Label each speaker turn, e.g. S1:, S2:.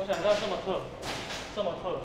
S1: 我想要这么特，这么特。